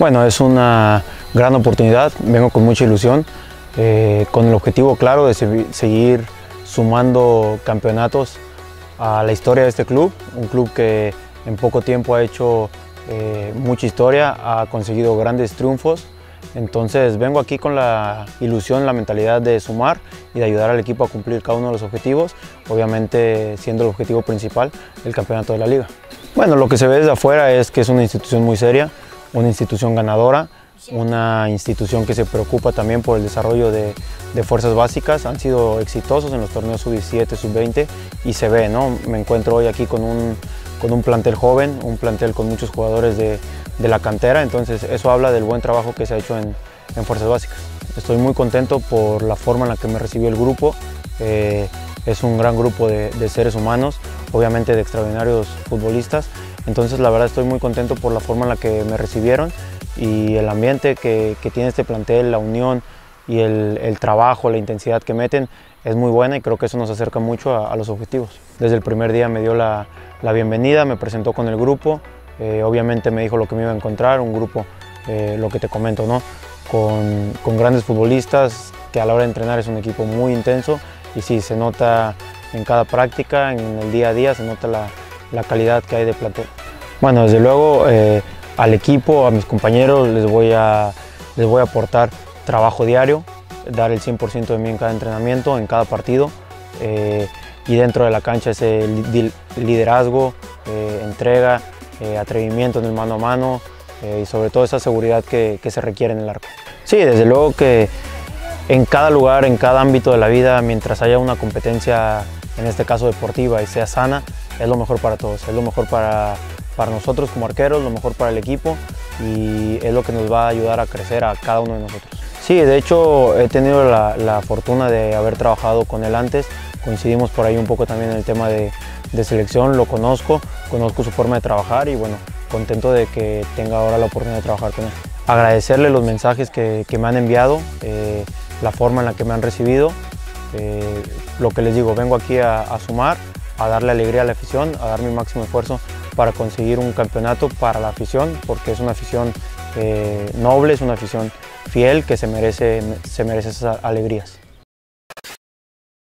Bueno, es una gran oportunidad, vengo con mucha ilusión, eh, con el objetivo claro de seguir sumando campeonatos a la historia de este club, un club que en poco tiempo ha hecho eh, mucha historia, ha conseguido grandes triunfos, entonces vengo aquí con la ilusión, la mentalidad de sumar y de ayudar al equipo a cumplir cada uno de los objetivos, obviamente siendo el objetivo principal el campeonato de la liga. Bueno, lo que se ve desde afuera es que es una institución muy seria, una institución ganadora, una institución que se preocupa también por el desarrollo de, fuerzas básicas. Han sido exitosos en los torneos sub-17, sub-20 y se ve, ¿no? Me encuentro hoy aquí con un, con un plantel joven, un plantel con muchos jugadores de, la cantera, entonces eso habla del buen trabajo que se ha hecho en, fuerzas básicas. Estoy muy contento por la forma en la que me recibió el grupo. Eh, es un gran grupo de, seres humanos, obviamente de extraordinarios futbolistas. Entonces la verdad estoy muy contento por la forma en la que me recibieron y el ambiente que, tiene este plantel, la unión y el, trabajo, la intensidad que meten es muy buena y creo que eso nos acerca mucho a, los objetivos. Desde el primer día me dio la, bienvenida, me presentó con el grupo, eh, obviamente me dijo lo que me iba a encontrar, un grupo, eh, lo que te comento, ¿no? Con, con grandes futbolistas, que a la hora de entrenar es un equipo muy intenso y sí, se nota en cada práctica, en el día a día, se nota la, calidad que hay de plantel. Bueno, desde luego eh, al equipo, a mis compañeros les voy a, les voy a aportar trabajo diario, dar el 100% de mí en cada entrenamiento, en cada partido eh, y dentro de la cancha ese liderazgo, eh, entrega, atrevimiento en el mano a mano y sobre todo esa seguridad que, que se requiere en el arco. Sí, desde luego que en cada lugar, en cada ámbito de la vida, mientras haya una competencia, en este caso deportiva, y sea sana, es lo mejor para todos, es lo mejor para, para nosotros como arqueros, lo mejor para el equipo y es lo que nos va a ayudar a crecer a cada uno de nosotros. Sí, de hecho he tenido la, fortuna de haber trabajado con él antes, coincidimos por ahí un poco también en el tema de, selección, lo conozco, conozco su forma de trabajar y bueno, contento de que tenga ahora la oportunidad de trabajar con él. Agradecerle los mensajes que, me han enviado, eh, la forma en la que me han recibido. Eh, lo que les digo, vengo aquí a, sumar, a darle alegría a la afición, a dar mi máximo esfuerzo para conseguir un campeonato para la afición, porque es una afición eh, noble, es una afición fiel que se merece, se merece esas alegrías.